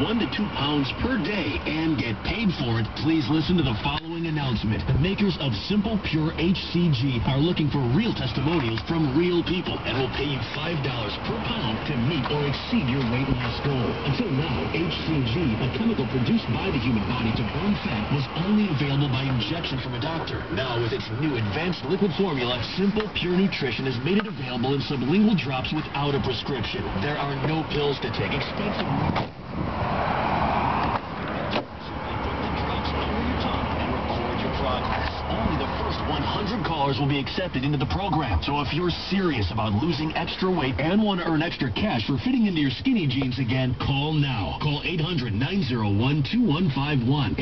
one to two pounds per day and get paid for it, please listen to the following announcement. The makers of Simple Pure HCG are looking for real testimonials from real people and will pay you $5 per pound to meet or exceed your weight loss goal. Until now, HCG, a chemical produced by the human body to burn fat, was only available by injection from a doctor. Now, with its new advanced liquid formula, Simple Pure Nutrition has made it available in sublingual drops without a prescription. There are no pills to take. Expensive. Only the first 100 callers will be accepted into the program. So if you're serious about losing extra weight and want to earn extra cash for fitting into your skinny jeans again, call now. Call 800-901-2151.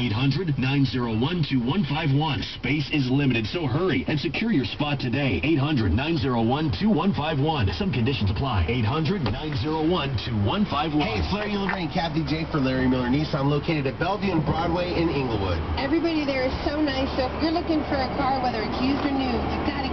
800-901-2151. Space is limited, so hurry and secure your spot today. 800-901-2151. Some conditions apply. 800-901-2151. Hey, it's Larry Lorraine, Kathy J for Larry Miller Nissan, located at Belleview and Broadway in Englewood. Everybody there is so nice, so if you're looking for a car, whether it's used or new, you've got